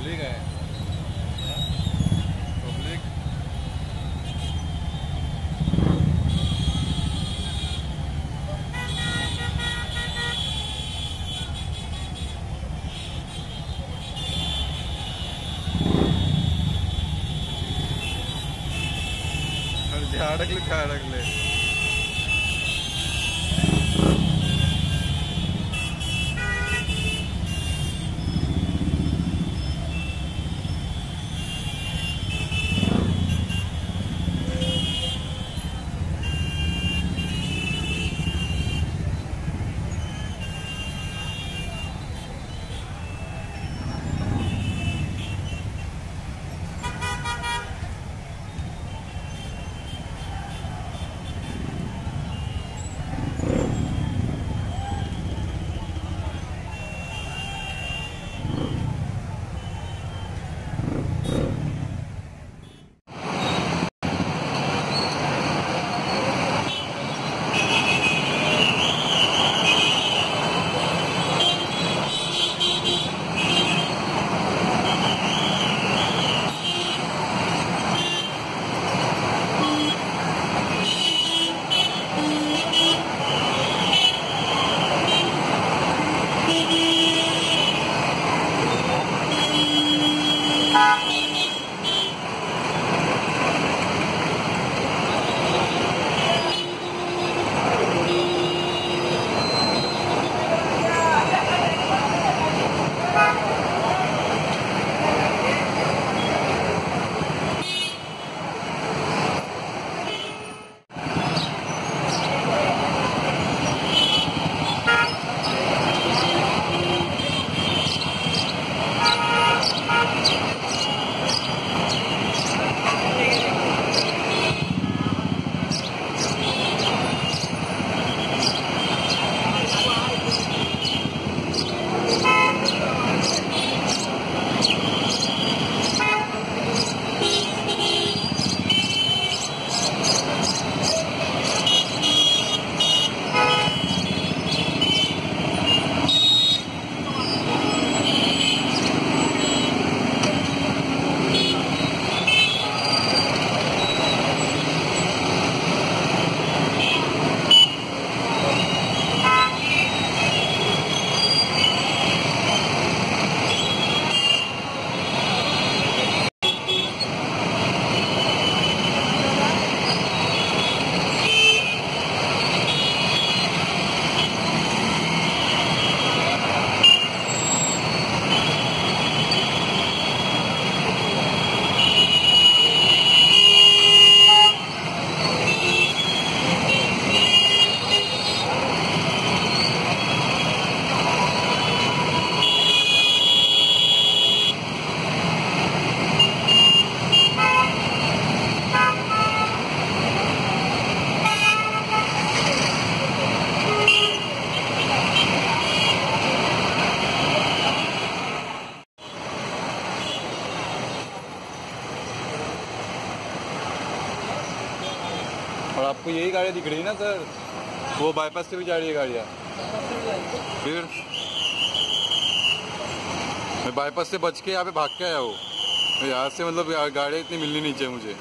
Public है। Public झाड़क ले ले। आपको यही गाड़ी दिख रही है ना, सर? वो बाईपास से भी जा रही है गाड़ियाँ। फिर? मैं बाईपास से बच के यहाँ पे भाग के आया हूँ। यहाँ से मतलब गाड़ियाँ इतनी मिलनी नहीं चाहिए मुझे।